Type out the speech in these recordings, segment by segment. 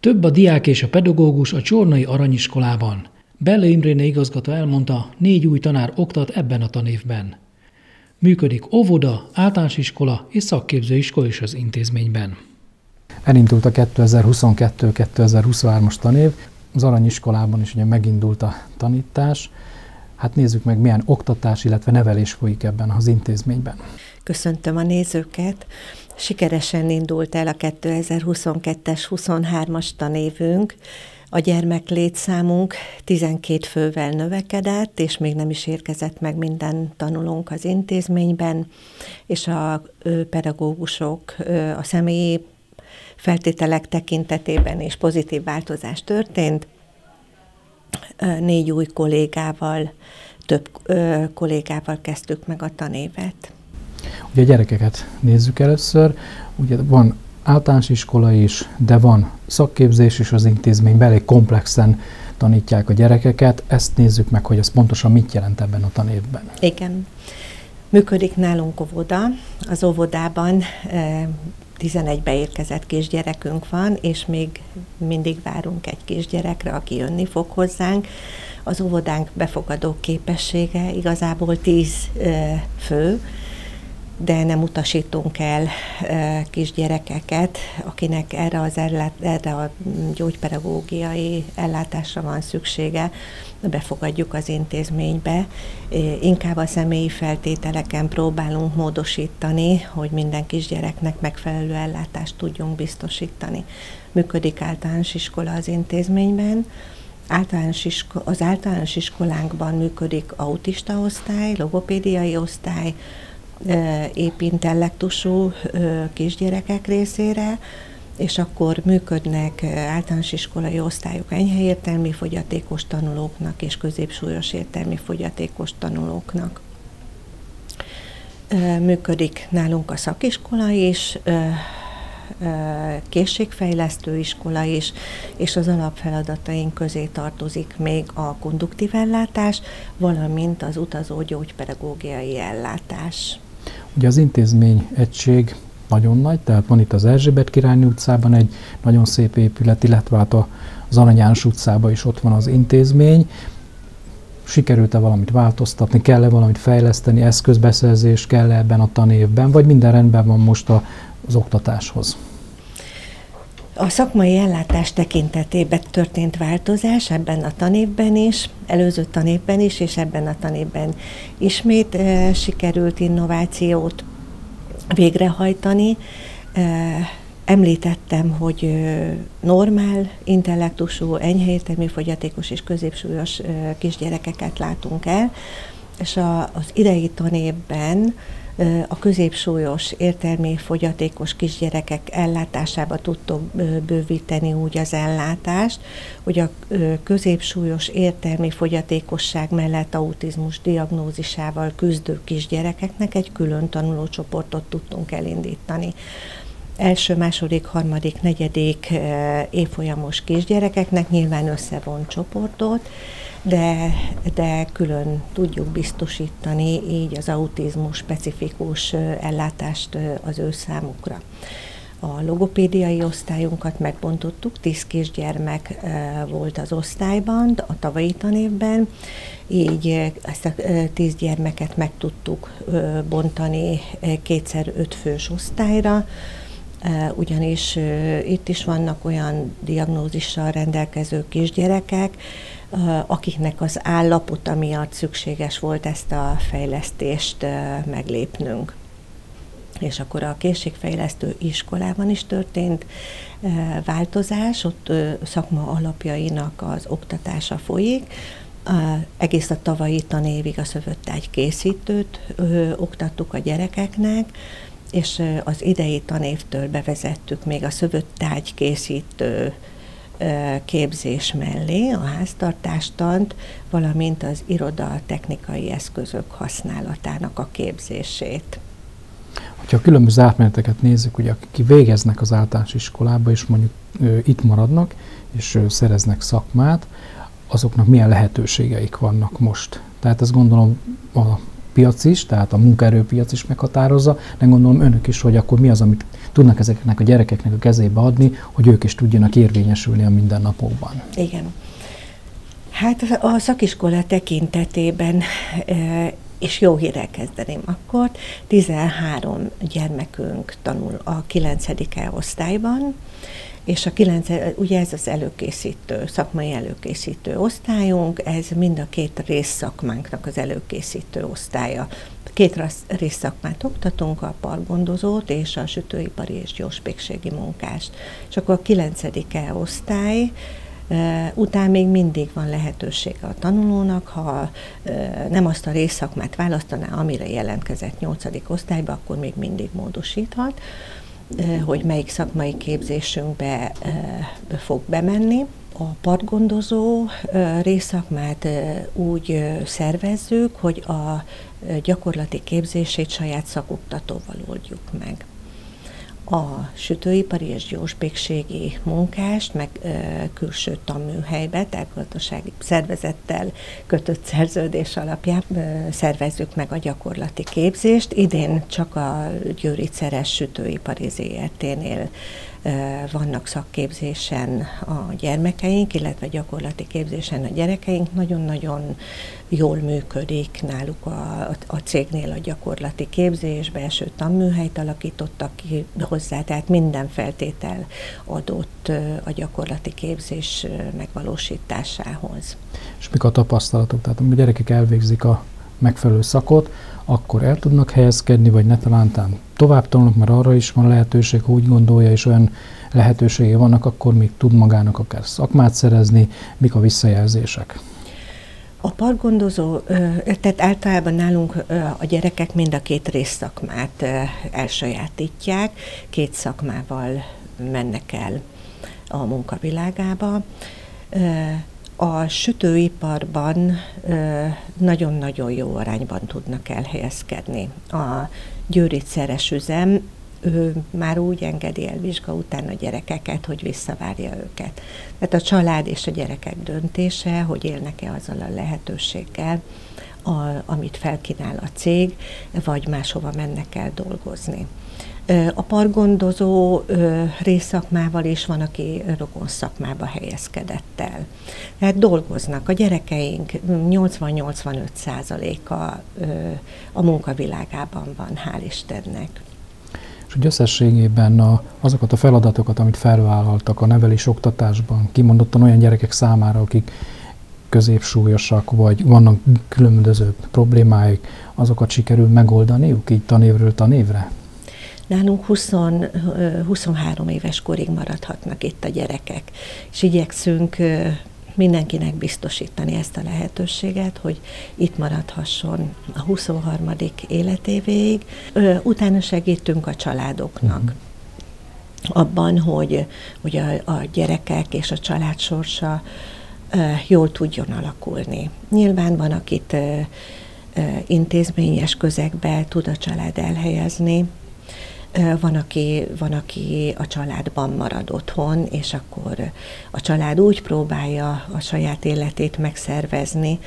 Több a diák és a pedagógus a Csornai Aranyiskolában. Belle Imréne igazgató elmondta, négy új tanár oktat ebben a tanévben. Működik óvoda, általános iskola és szakképzőiskola is az intézményben. Elindult a 2022-2023-as tanév, az Aranyiskolában is ugye megindult a tanítás. Hát nézzük meg, milyen oktatás, illetve nevelés folyik ebben az intézményben. Köszöntöm a nézőket! Sikeresen indult el a 2022-es 23-as tanévünk. A gyermek létszámunk 12 fővel növekedett, és még nem is érkezett meg minden tanulónk az intézményben, és a pedagógusok a személyi feltételek tekintetében is pozitív változás történt. Négy új kollégával, több kollégával kezdtük meg a tanévet. Ugye a gyerekeket nézzük először, ugye van általános iskola is, de van szakképzés is az intézményben, elég komplexen tanítják a gyerekeket. Ezt nézzük meg, hogy ez pontosan mit jelent ebben a tanévben. Igen. Működik nálunk óvoda. Az óvodában 11 beérkezett kisgyerekünk van, és még mindig várunk egy kisgyerekre, aki jönni fog hozzánk. Az óvodánk befogadó képessége igazából 10 fő, de nem utasítunk el kisgyerekeket, akinek erre, az ellát, erre a gyógypedagógiai ellátásra van szüksége, befogadjuk az intézménybe. Inkább a személyi feltételeken próbálunk módosítani, hogy minden kisgyereknek megfelelő ellátást tudjunk biztosítani. Működik általános iskola az intézményben, általános isko- az általános iskolánkban működik autista osztály, logopédiai osztály, épp intellektusú kisgyerekek részére, és akkor működnek általános iskolai osztályok enyhe értelmi fogyatékos tanulóknak és középsúlyos értelmi fogyatékos tanulóknak. Működik nálunk a szakiskola is, készségfejlesztő iskola is, és az alapfeladataink közé tartozik még a konduktív ellátás, valamint az utazó gyógypedagógiai ellátás. Ugye az intézmény egység nagyon nagy, tehát van itt az Erzsébet királyi utcában egy nagyon szép épület, illetve hát az Arany János utcában is ott van az intézmény. Sikerült-e valamit változtatni, kell-e valamit fejleszteni, eszközbeszerzés kell -e ebben a tanévben, vagy minden rendben van most az oktatáshoz? A szakmai ellátás tekintetében történt változás ebben a tanévben is, előző tanévben is, és ebben a tanévben ismét e, sikerült innovációt végrehajtani. E, említettem, hogy e, normál, intellektusú, enyhe értelmi fogyatékos és középsúlyos kisgyerekeket látunk el, és a, az idei tanévben a középsúlyos értelmi fogyatékos kisgyerekek ellátásába tudtok bővíteni úgy az ellátást, hogy a középsúlyos értelmi fogyatékosság mellett autizmus diagnózisával küzdő kisgyerekeknek egy külön tanulócsoportot tudtunk elindítani első, második, harmadik, negyedik évfolyamos kisgyerekeknek nyilván összevont csoportot, de, de külön tudjuk biztosítani így az autizmus specifikus ellátást az ő számukra. A logopédiai osztályunkat megbontottuk, tíz kisgyermek volt az osztályban a tavalyi tanévben, így ezt a tíz gyermeket meg tudtuk bontani kétszer öt fős osztályra, ugyanis itt is vannak olyan diagnózissal rendelkező kisgyerekek, akiknek az állapota miatt szükséges volt ezt a fejlesztést meglépnünk. És akkor a készségfejlesztő iskolában is történt változás, ott szakma alapjainak az oktatása folyik, egész a tavalyi tanévig a szövöttágy készítőt ö, oktattuk a gyerekeknek, és az idei tanévtől bevezettük még a szövöttágy készítő képzés mellé a háztartástant, valamint az iroda technikai eszközök használatának a képzését. Ha a különböző átmeneteket nézzük, ugye akik végeznek az általános iskolába, és mondjuk ö, itt maradnak, és ö, szereznek szakmát, azoknak milyen lehetőségeik vannak most. Tehát azt gondolom a piac is, tehát a munkaerőpiac is meghatározza, de gondolom önök is, hogy akkor mi az, amit tudnak ezeknek a gyerekeknek a kezébe adni, hogy ők is tudjanak érvényesülni a mindennapokban. Igen. Hát a szakiskola tekintetében és jó hírrel kezdeném akkor. 13 gyermekünk tanul a 9. E osztályban, és a 9, ugye ez az előkészítő, szakmai előkészítő osztályunk, ez mind a két részszakmánknak az előkészítő osztálya. Két részszakmát oktatunk, a pargondozót és a sütőipari és gyorspékségi munkást. És akkor a 9. E osztály, Után még mindig van lehetősége a tanulónak, ha nem azt a részszakmát választaná, amire jelentkezett 8. osztályba, akkor még mindig módosíthat, hogy melyik szakmai képzésünkbe fog bemenni. A partgondozó részszakmát úgy szervezzük, hogy a gyakorlati képzését saját szakoktatóval oldjuk meg a sütőipari és gyorspékségi munkást, meg ö, külső tanműhelybe, tehát szervezettel kötött szerződés alapján ö, szervezzük meg a gyakorlati képzést. Idén csak a Győri Ceres sütőipari ZRT-nél vannak szakképzésen a gyermekeink, illetve gyakorlati képzésen a gyerekeink. Nagyon-nagyon jól működik náluk a, a cégnél a gyakorlati képzés, belső tanműhelyt alakítottak ki hozzá, tehát minden feltétel adott a gyakorlati képzés megvalósításához. És mik a tapasztalatok? Tehát a gyerekek elvégzik a megfelelő szakot, akkor el tudnak helyezkedni, vagy ne talántán tovább tanulnak, mert arra is van lehetőség, ha úgy gondolja, és olyan lehetőségei vannak, akkor még tud magának akár szakmát szerezni, mik a visszajelzések. A parkgondozó, tehát általában nálunk a gyerekek mind a két részszakmát elsajátítják, két szakmával mennek el a munkavilágába. A sütőiparban nagyon-nagyon jó arányban tudnak elhelyezkedni. A Győri Szeres üzem ő már úgy engedi el vizsga után a gyerekeket, hogy visszavárja őket. Tehát a család és a gyerekek döntése, hogy élnek-e azzal a lehetőséggel, a, amit felkínál a cég, vagy máshova mennek el dolgozni. A pargondozó részszakmával is van, aki rokon szakmába helyezkedett el. Tehát dolgoznak. A gyerekeink 80-85 százaléka a munkavilágában van, hál' Istennek. És hogy összességében a, azokat a feladatokat, amit felvállaltak a nevelés oktatásban, kimondottan olyan gyerekek számára, akik középsúlyosak, vagy vannak különböző problémáik, azokat sikerül megoldaniuk így tanévről tanévre? Nálunk 20, 23 éves korig maradhatnak itt a gyerekek, és igyekszünk mindenkinek biztosítani ezt a lehetőséget, hogy itt maradhasson a 23. életévéig. Utána segítünk a családoknak. Uh-huh abban, hogy, hogy a, a gyerekek és a család sorsa jól tudjon alakulni. Nyilván van, akit intézményes közegbe tud a család elhelyezni, van aki, van, aki a családban marad otthon, és akkor a család úgy próbálja a saját életét megszervezni,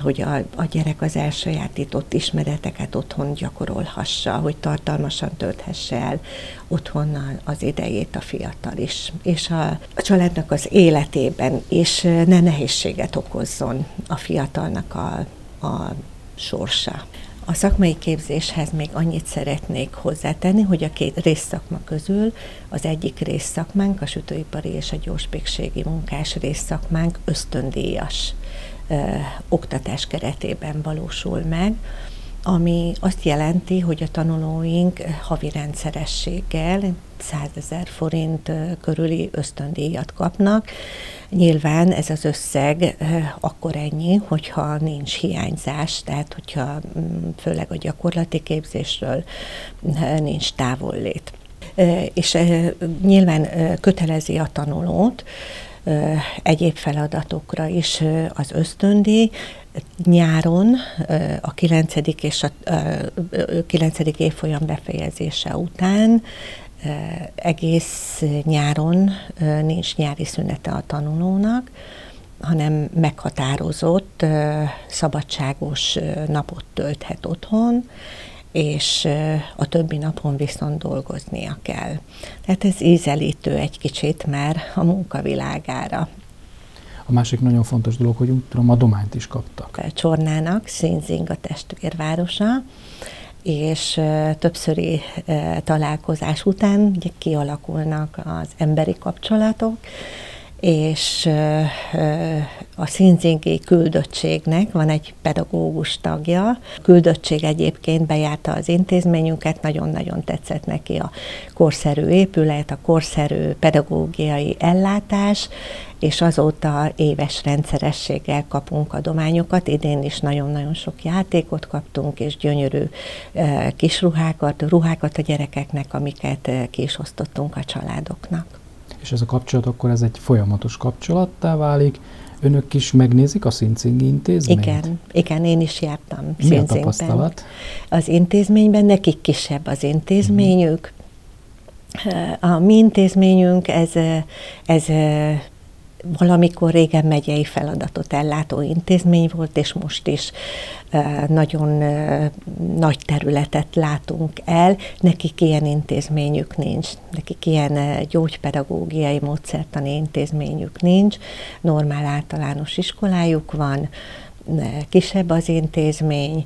hogy a, a gyerek az elsajátított ismereteket otthon gyakorolhassa, hogy tartalmasan tölthesse el otthon az idejét a fiatal is. És a, a családnak az életében is ne nehézséget okozzon a fiatalnak a, a sorsa. A szakmai képzéshez még annyit szeretnék hozzátenni, hogy a két részszakma közül az egyik részszakmánk, a sütőipari és a gyorspékségi munkás részszakmánk ösztöndíjas ö, oktatás keretében valósul meg, ami azt jelenti, hogy a tanulóink havi rendszerességgel 100 ezer forint körüli ösztöndíjat kapnak. Nyilván ez az összeg akkor ennyi, hogyha nincs hiányzás, tehát hogyha mm, főleg a gyakorlati képzésről nincs távollét. És nyilván kötelezi a tanulót, egyéb feladatokra is az ösztöndíj. Nyáron a 9. és a 9. évfolyam befejezése után egész nyáron nincs nyári szünete a tanulónak, hanem meghatározott, szabadságos napot tölthet otthon, és a többi napon viszont dolgoznia kell. Tehát ez ízelítő egy kicsit már a munkavilágára. A másik nagyon fontos dolog, hogy úgy tudom, adományt is kaptak. Csornának, Színzing a testvérvárosa, és többszöri találkozás után kialakulnak az emberi kapcsolatok, és a Szinzingi küldöttségnek van egy pedagógus tagja. A küldöttség egyébként bejárta az intézményünket, nagyon-nagyon tetszett neki a korszerű épület, a korszerű pedagógiai ellátás, és azóta éves rendszerességgel kapunk adományokat. Idén is nagyon-nagyon sok játékot kaptunk, és gyönyörű kis ruhákat, ruhákat a gyerekeknek, amiket ki a családoknak és ez a kapcsolat akkor ez egy folyamatos kapcsolattá válik. Önök is megnézik a Szincingi intézményt? Igen, igen, én is jártam Mi a tapasztalat? Az intézményben, nekik kisebb az intézményük. A mi intézményünk, ez, ez valamikor régen megyei feladatot ellátó intézmény volt, és most is nagyon nagy területet látunk el. Nekik ilyen intézményük nincs, nekik ilyen gyógypedagógiai módszertani intézményük nincs, normál általános iskolájuk van, kisebb az intézmény,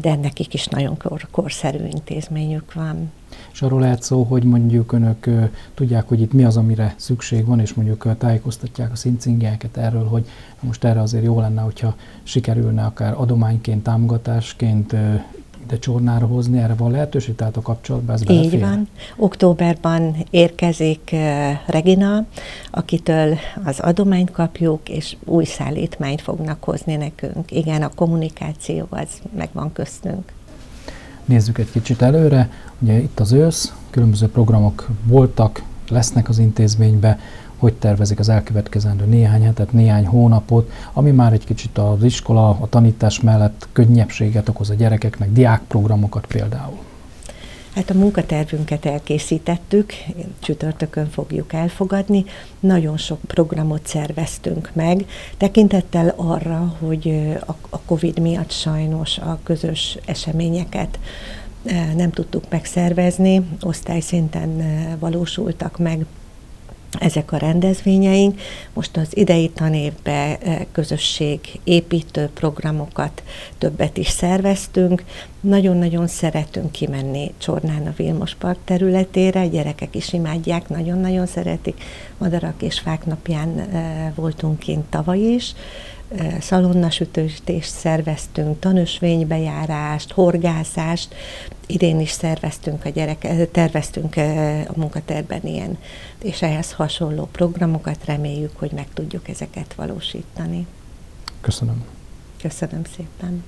de nekik is nagyon kor, korszerű intézményük van. És arról lehet szó, hogy mondjuk önök tudják, hogy itt mi az, amire szükség van, és mondjuk tájékoztatják a szintcingelket erről, hogy most erre azért jó lenne, hogyha sikerülne akár adományként, támogatásként de csornára hozni, erre van lehetőség, tehát a kapcsolatban ez belefér? Így van. Októberben érkezik Regina, akitől az adományt kapjuk, és új szállítmányt fognak hozni nekünk. Igen, a kommunikáció az megvan köztünk. Nézzük egy kicsit előre. Ugye itt az ősz, különböző programok voltak, lesznek az intézménybe, hogy tervezik az elkövetkezendő néhány hetet, néhány hónapot, ami már egy kicsit az iskola, a tanítás mellett könnyebbséget okoz a gyerekeknek, diákprogramokat például. Hát a munkatervünket elkészítettük, csütörtökön fogjuk elfogadni. Nagyon sok programot szerveztünk meg, tekintettel arra, hogy a COVID miatt sajnos a közös eseményeket nem tudtuk megszervezni, osztályszinten valósultak meg ezek a rendezvényeink. Most az idei tanévben közösség építő programokat többet is szerveztünk. Nagyon-nagyon szeretünk kimenni Csornán a Vilmos Park területére, gyerekek is imádják, nagyon-nagyon szeretik. Madarak és Fák napján voltunk kint tavaly is szalonnasütést szerveztünk, tanösvénybejárást, horgászást, idén is szerveztünk a gyerek, terveztünk a munkaterben ilyen, és ehhez hasonló programokat reméljük, hogy meg tudjuk ezeket valósítani. Köszönöm. Köszönöm szépen.